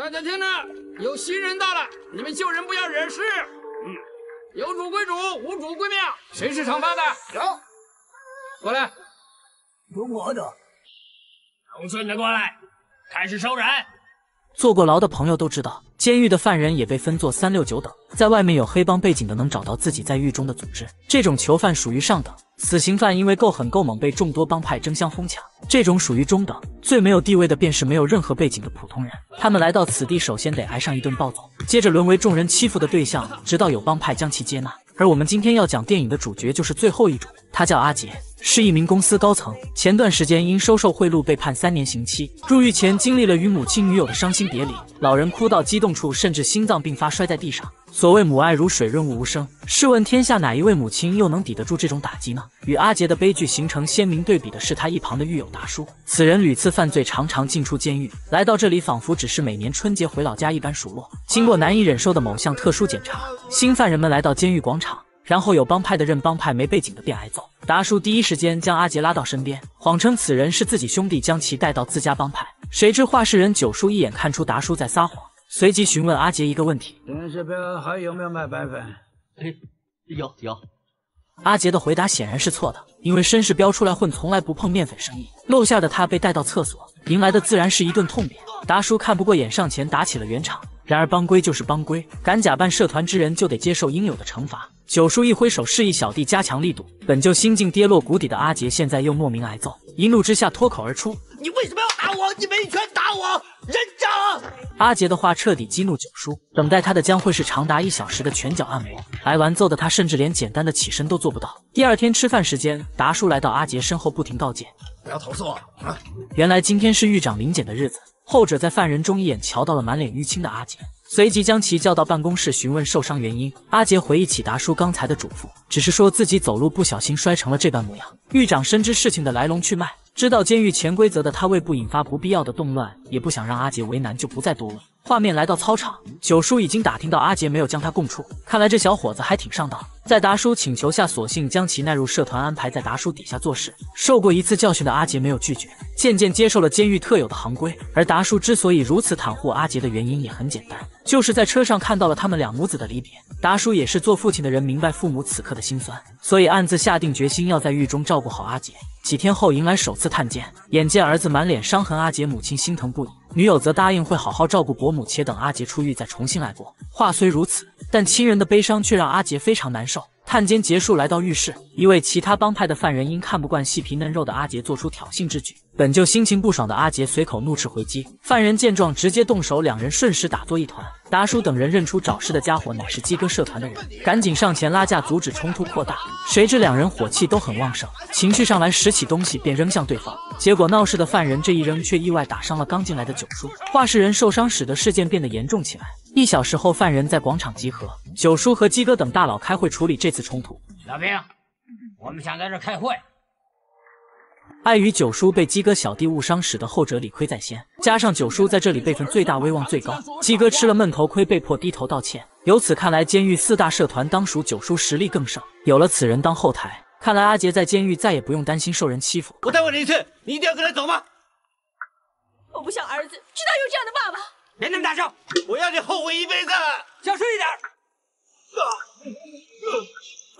大家听着，有新人到了，你们救人不要惹事。嗯，有主归主，无主归庙。谁是长发的？有，过来。有我的。农村的过来，开始收人。坐过牢的朋友都知道，监狱的犯人也被分作三六九等，在外面有黑帮背景的能找到自己在狱中的组织，这种囚犯属于上等。死刑犯因为够狠够猛，被众多帮派争相哄抢，这种属于中等。最没有地位的便是没有任何背景的普通人。他们来到此地，首先得挨上一顿暴揍，接着沦为众人欺负的对象，直到有帮派将其接纳。而我们今天要讲电影的主角就是最后一种，他叫阿杰。是一名公司高层，前段时间因收受贿赂被判三年刑期。入狱前经历了与母亲、女友的伤心别离，老人哭到激动处，甚至心脏病发摔在地上。所谓母爱如水，润物无声。试问天下哪一位母亲又能抵得住这种打击呢？与阿杰的悲剧形成鲜明对比的是他一旁的狱友达叔。此人屡次犯罪，常常进出监狱，来到这里仿佛只是每年春节回老家一般熟络。经过难以忍受的某项特殊检查，新犯人们来到监狱广场。然后有帮派的认帮派，没背景的便挨揍。达叔第一时间将阿杰拉到身边，谎称此人是自己兄弟，将其带到自家帮派。谁知画事人九叔一眼看出达叔在撒谎，随即询问阿杰一个问题：电视边还有没有卖白粉？哎，有有。阿杰的回答显然是错的，因为绅士标出来混，从来不碰面粉生意。露馅的他被带到厕所，迎来的自然是一顿痛扁。达叔看不过眼，上前打起了圆场。然而帮规就是帮规，敢假扮社团之人就得接受应有的惩罚。九叔一挥手示意小弟加强力度，本就心境跌落谷底的阿杰，现在又莫名挨揍，一怒之下脱口而出：“你为什么要打我？你没权打我！人渣！”阿杰的话彻底激怒九叔，等待他的将会是长达一小时的拳脚按摩。挨完揍的他，甚至连简单的起身都做不到。第二天吃饭时间，达叔来到阿杰身后，不停告诫：“不要投诉我。”原来今天是狱长临检的日子，后者在犯人中一眼瞧到了满脸淤青的阿杰。随即将其叫到办公室询问受伤原因。阿杰回忆起达叔刚才的嘱咐，只是说自己走路不小心摔成了这般模样。狱长深知事情的来龙去脉，知道监狱潜规则的他，为不引发不必要的动乱，也不想让阿杰为难，就不再多问。画面来到操场，九叔已经打听到阿杰没有将他供出，看来这小伙子还挺上道。在达叔请求下，索性将其纳入社团，安排在达叔底下做事。受过一次教训的阿杰没有拒绝，渐渐接受了监狱特有的行规。而达叔之所以如此袒护阿杰的原因也很简单，就是在车上看到了他们两母子的离别。达叔也是做父亲的人，明白父母此刻的心酸，所以暗自下定决心要在狱中照顾好阿杰。几天后迎来首次探监，眼见儿子满脸伤痕，阿杰母亲心疼不已，女友则答应会好好照顾伯母，且等阿杰出狱再重新来过。话虽如此，但亲人的悲伤却让阿杰非常难受。探监结束，来到浴室，一位其他帮派的犯人因看不惯细皮嫩肉的阿杰，做出挑衅之举。本就心情不爽的阿杰随口怒斥回击，犯人见状直接动手，两人瞬时打作一团。达叔等人认出找事的家伙乃是鸡哥社团的人，赶紧上前拉架阻止冲突扩大。谁知两人火气都很旺盛，情绪上来拾起东西便扔向对方，结果闹事的犯人这一扔却意外打伤了刚进来的九叔。话事人受伤使得事件变得严重起来。一小时后，犯人在广场集合，九叔和鸡哥等大佬开会处理这次冲突。老兵，我们想在这开会。碍于九叔被鸡哥小弟误伤，使得后者理亏在先，加上九叔在这里辈分最大、威望最高，鸡哥吃了闷头亏，被迫低头道歉。由此看来，监狱四大社团当属九叔实力更胜。有了此人当后台，看来阿杰在监狱再也不用担心受人欺负。我再问你一次，你一定要跟他走吗？我不想儿子知道有这样的爸爸。别那么大声，我要你后悔一辈子。小声一点。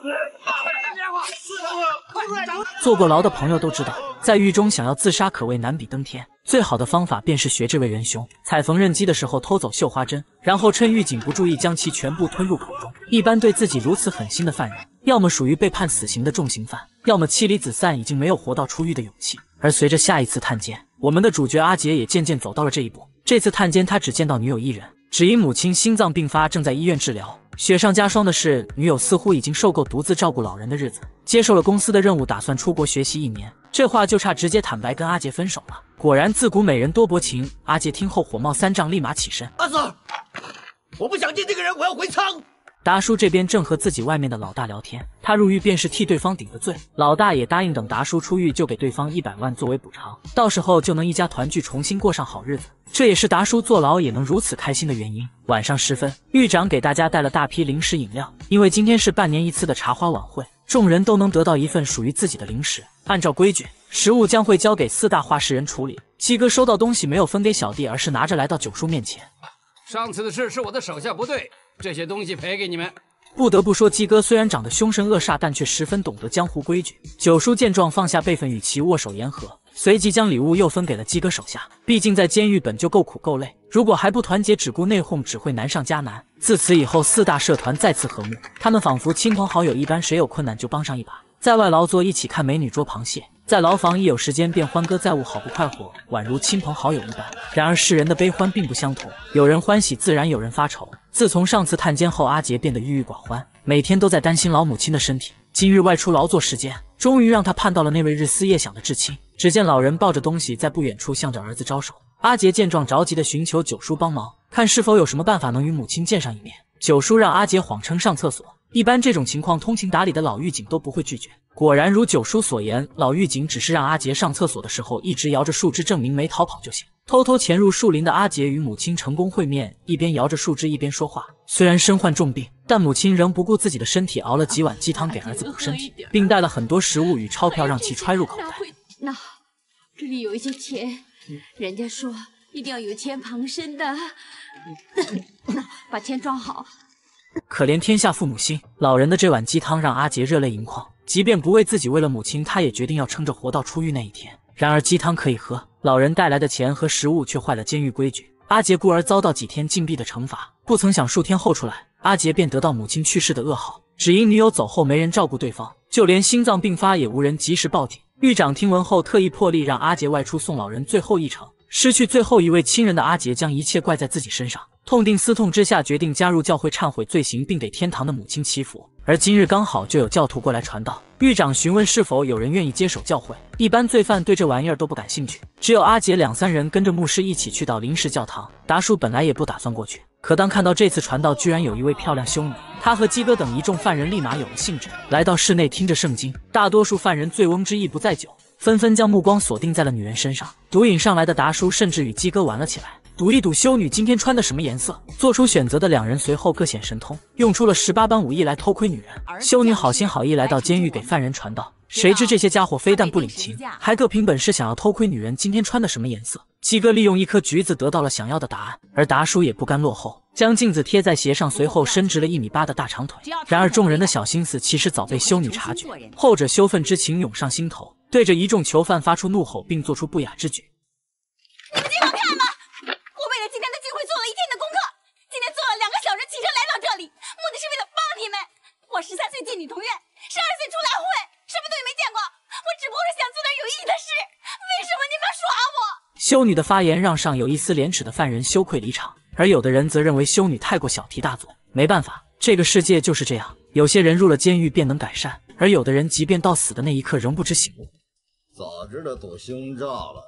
坐过牢的朋友都知道，在狱中想要自杀可谓难比登天。最好的方法便是学这位仁兄，踩缝纫机的时候偷走绣花针，然后趁狱警不注意将其全部吞入口中。一般对自己如此狠心的犯人，要么属于被判死刑的重刑犯，要么妻离子散，已经没有活到出狱的勇气。而随着下一次探监，我们的主角阿杰也渐渐走到了这一步。这次探监，他只见到女友一人，只因母亲心脏病发，正在医院治疗。雪上加霜的是，女友似乎已经受够独自照顾老人的日子，接受了公司的任务，打算出国学习一年。这话就差直接坦白跟阿杰分手了。果然，自古美人多薄情。阿杰听后火冒三丈，立马起身：“阿 Sir，我不想见这个人，我要回仓。”达叔这边正和自己外面的老大聊天，他入狱便是替对方顶的罪。老大也答应等达叔出狱就给对方一百万作为补偿，到时候就能一家团聚，重新过上好日子。这也是达叔坐牢也能如此开心的原因。晚上时分，狱长给大家带了大批零食饮料，因为今天是半年一次的茶花晚会，众人都能得到一份属于自己的零食。按照规矩，食物将会交给四大画事人处理。七哥收到东西没有分给小弟，而是拿着来到九叔面前。上次的事是我的手下不对，这些东西赔给你们。不得不说，鸡哥虽然长得凶神恶煞，但却十分懂得江湖规矩。九叔见状，放下辈分，与其握手言和，随即将礼物又分给了鸡哥手下。毕竟在监狱本就够苦够累，如果还不团结，只顾内讧，只会难上加难。自此以后，四大社团再次和睦，他们仿佛亲朋好友一般，谁有困难就帮上一把。在外劳作，一起看美女捉螃蟹；在牢房，一有时间便欢歌载舞，好不快活，宛如亲朋好友一般。然而世人的悲欢并不相同，有人欢喜，自然有人发愁。自从上次探监后，阿杰变得郁郁寡欢，每天都在担心老母亲的身体。今日外出劳作时间，终于让他盼到了那位日思夜想的至亲。只见老人抱着东西在不远处向着儿子招手。阿杰见状，着急的寻求九叔帮忙，看是否有什么办法能与母亲见上一面。九叔让阿杰谎称上厕所。一般这种情况，通情达理的老狱警都不会拒绝。果然如九叔所言，老狱警只是让阿杰上厕所的时候一直摇着树枝，证明没逃跑就行。偷偷潜入树林的阿杰与母亲成功会面，一边摇着树枝一边说话。虽然身患重病，但母亲仍不顾自己的身体，熬了几碗鸡汤给儿子补身体，并带了很多食物与钞票让其揣入口袋。那这里有一些钱，人家说一定要有钱旁身的，把钱装好。可怜天下父母心，老人的这碗鸡汤让阿杰热泪盈眶。即便不为自己，为了母亲，他也决定要撑着活到出狱那一天。然而鸡汤可以喝，老人带来的钱和食物却坏了监狱规矩。阿杰孤儿遭到几天禁闭的惩罚，不曾想数天后出来，阿杰便得到母亲去世的噩耗。只因女友走后没人照顾对方，就连心脏病发也无人及时报警。狱长听闻后，特意破例让阿杰外出送老人最后一程。失去最后一位亲人的阿杰，将一切怪在自己身上，痛定思痛之下，决定加入教会忏悔罪行，并给天堂的母亲祈福。而今日刚好就有教徒过来传道，狱长询问是否有人愿意接手教会。一般罪犯对这玩意儿都不感兴趣，只有阿杰两三人跟着牧师一起去到临时教堂。达叔本来也不打算过去，可当看到这次传道居然有一位漂亮修女，他和鸡哥等一众犯人立马有了兴致，来到室内听着圣经。大多数犯人醉翁之意不在酒。纷纷将目光锁定在了女人身上，毒瘾上来的达叔甚至与鸡哥玩了起来，赌一赌修女今天穿的什么颜色。做出选择的两人随后各显神通，用出了十八般武艺来偷窥女人。修女好心好意来到监狱给犯人传道，谁知这些家伙非但不领情，还各凭本事想要偷窥女人今天穿的什么颜色。七哥利用一颗橘子得到了想要的答案，而达叔也不甘落后，将镜子贴在鞋上，随后伸直了一米八的大长腿。然而众人的小心思其实早被修女察觉，后者羞愤之情涌上心头。对着一众囚犯发出怒吼，并做出不雅之举。你们今晚看吗？我为了今天的聚会做了一天的功课，今天坐了两个小时骑车来到这里，目的是为了帮你们。我十三岁进女童院，十二岁出来混，什么东西没见过。我只不过是想做点有意义的事，为什么你们耍我？修女的发言让尚有一丝廉耻的犯人羞愧离场，而有的人则认为修女太过小题大做。没办法，这个世界就是这样，有些人入了监狱便能改善，而有的人即便到死的那一刻仍不知醒悟。早知道赌凶诈了。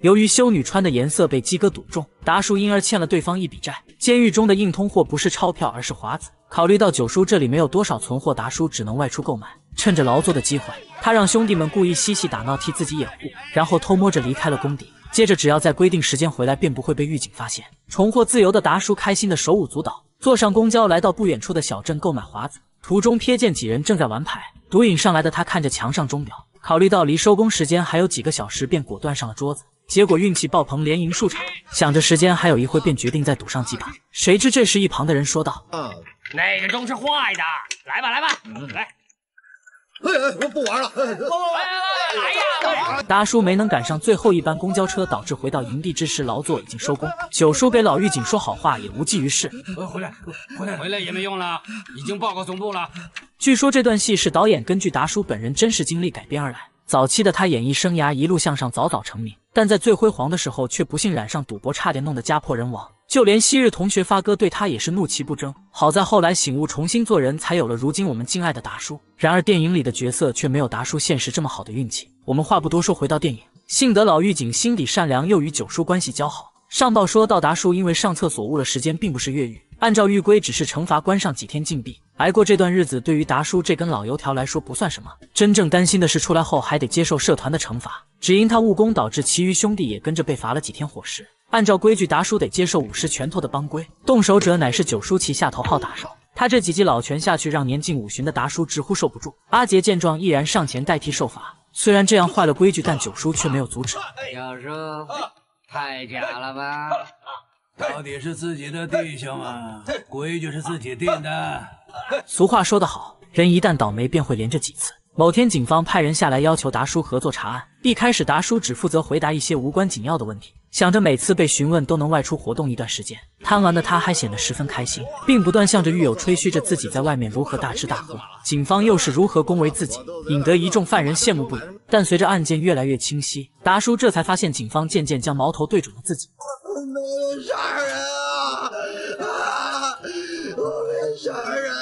由于修女穿的颜色被鸡哥赌中，达叔因而欠了对方一笔债。监狱中的硬通货不是钞票，而是华子。考虑到九叔这里没有多少存货，达叔只能外出购买。趁着劳作的机会，他让兄弟们故意嬉戏打闹，替自己掩护，然后偷摸着离开了工地。接着，只要在规定时间回来，便不会被狱警发现。重获自由的达叔开心的手舞足蹈，坐上公交来到不远处的小镇购买华子。途中瞥见几人正在玩牌，毒瘾上来的他看着墙上钟表。考虑到离收工时间还有几个小时，便果断上了桌子。结果运气爆棚，连赢数场。想着时间还有一会，便决定再赌上几把。谁知这时一旁的人说道：“那个钟是坏的，来吧来吧，来。”哎哎，不玩了！来来来呀！达叔没能赶上最后一班公交车，导致回到营地之时，劳作已经收工。九叔给老狱警说好话，也无济于事。回来，回来，回来也没用了，已经报告总部了。据说这段戏是导演根据达叔本人真实经历改编而来。早期的他演艺生涯一路向上，早早成名，但在最辉煌的时候却不幸染上赌博，差点弄得家破人亡。就连昔日同学发哥对他也是怒其不争。好在后来醒悟，重新做人，才有了如今我们敬爱的达叔。然而电影里的角色却没有达叔现实这么好的运气。我们话不多说，回到电影，幸得老狱警心底善良，又与九叔关系交好。上报说到达叔因为上厕所误了时间，并不是越狱。按照狱规，只是惩罚关上几天禁闭。挨过这段日子，对于达叔这根老油条来说不算什么。真正担心的是，出来后还得接受社团的惩罚。只因他误工，导致其余兄弟也跟着被罚了几天伙食。按照规矩，达叔得接受五十拳头的帮规。动手者乃是九叔旗下头号打手。他这几记老拳下去，让年近五旬的达叔直呼受不住。阿杰见状，毅然上前代替受罚。虽然这样坏了规矩，但九叔却没有阻止。九叔，太假了吧？到底是自己的弟兄啊，规矩是自己定的。俗话说得好，人一旦倒霉便会连着几次。某天，警方派人下来要求达叔合作查案。一开始，达叔只负责回答一些无关紧要的问题，想着每次被询问都能外出活动一段时间。贪玩的他还显得十分开心，并不断向着狱友吹嘘着自己在外面如何大吃大喝，警方又是如何恭维自己，引得一众犯人羡慕不已。但随着案件越来越清晰，达叔这才发现警方渐渐将矛头对准了自己。我没有杀人啊！我没杀人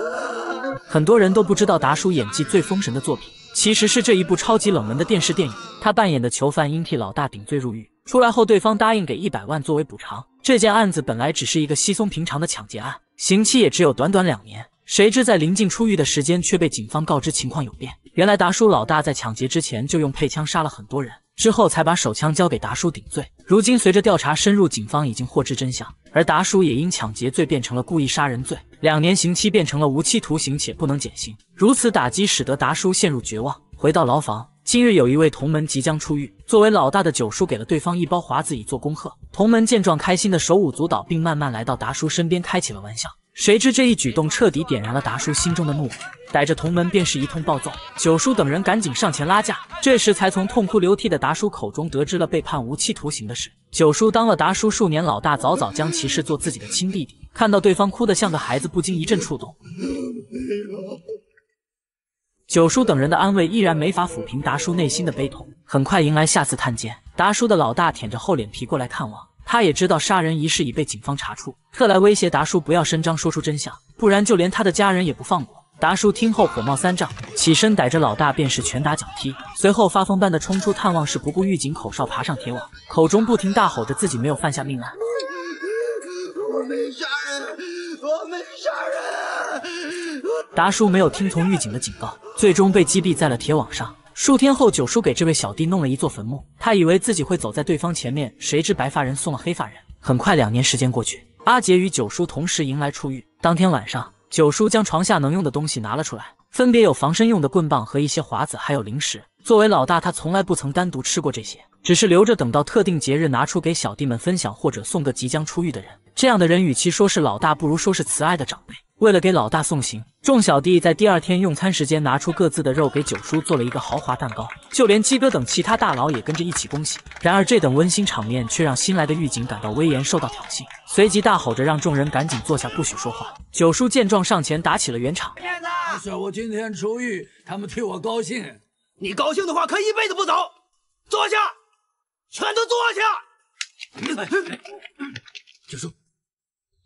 啊！很多人都不知道达叔演技最封神的作品，其实是这一部超级冷门的电视电影。他扮演的囚犯因替老大顶罪入狱，出来后对方答应给一百万作为补偿。这件案子本来只是一个稀松平常的抢劫案，刑期也只有短短两年。谁知在临近出狱的时间，却被警方告知情况有变。原来达叔老大在抢劫之前就用配枪杀了很多人，之后才把手枪交给达叔顶罪。如今随着调查深入，警方已经获知真相，而达叔也因抢劫罪变成了故意杀人罪，两年刑期变成了无期徒刑且不能减刑。如此打击使得达叔陷入绝望，回到牢房。今日有一位同门即将出狱，作为老大的九叔给了对方一包华子以做恭贺。同门见状，开心的手舞足蹈，并慢慢来到达叔身边，开起了玩笑。谁知这一举动彻底点燃了达叔心中的怒火，逮着同门便是一通暴揍。九叔等人赶紧上前拉架，这时才从痛哭流涕的达叔口中得知了被判无期徒刑的事。九叔当了达叔数年老大，早早将其视作自己的亲弟弟，看到对方哭得像个孩子，不禁一阵触动。九叔等人的安慰依然没法抚平达叔内心的悲痛。很快迎来下次探监，达叔的老大舔着厚脸皮过来看望。他也知道杀人一事已被警方查处，特来威胁达叔不要声张说出真相，不然就连他的家人也不放过。达叔听后火冒三丈，起身逮着老大便是拳打脚踢，随后发疯般的冲出探望室，不顾狱警口哨，爬上铁网，口中不停大吼着自己没有犯下命案。我没杀人，我没杀人！达叔没有听从狱警的警告，最终被击毙在了铁网上。数天后，九叔给这位小弟弄了一座坟墓。他以为自己会走在对方前面，谁知白发人送了黑发人。很快，两年时间过去，阿杰与九叔同时迎来出狱。当天晚上，九叔将床下能用的东西拿了出来，分别有防身用的棍棒和一些华子，还有零食。作为老大，他从来不曾单独吃过这些，只是留着等到特定节日拿出给小弟们分享，或者送个即将出狱的人。这样的人，与其说是老大，不如说是慈爱的长辈。为了给老大送行，众小弟在第二天用餐时间拿出各自的肉给九叔做了一个豪华蛋糕，就连鸡哥等其他大佬也跟着一起恭喜。然而这等温馨场面却让新来的狱警感到威严受到挑衅，随即大吼着让众人赶紧坐下，不许说话。九叔见状上前打起了圆场。是我今天出狱，他们替我高兴。你高兴。的话，可以一辈子不走。坐下，全都坐下。九叔，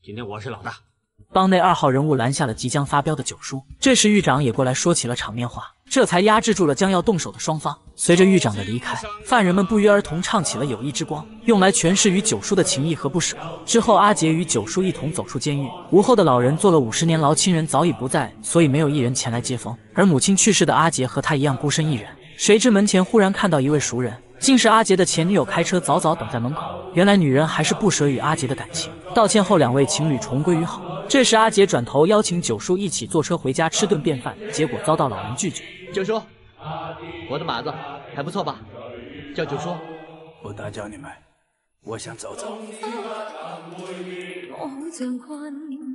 今天我是老大。帮内二号人物拦下了即将发飙的九叔，这时狱长也过来说起了场面话，这才压制住了将要动手的双方。随着狱长的离开，犯人们不约而同唱起了《友谊之光》，用来诠释与九叔的情谊和不舍。之后，阿杰与九叔一同走出监狱。无后的老人坐了五十年牢，亲人早已不在，所以没有一人前来接风。而母亲去世的阿杰和他一样孤身一人。谁知门前忽然看到一位熟人。竟是阿杰的前女友开车早早等在门口。原来女人还是不舍与阿杰的感情。道歉后，两位情侣重归于好。这时，阿杰转头邀请九叔一起坐车回家吃顿便饭，结果遭到老人拒绝。九叔，我的马子还不错吧？叫九叔。不打搅你们，我想走走。我像困。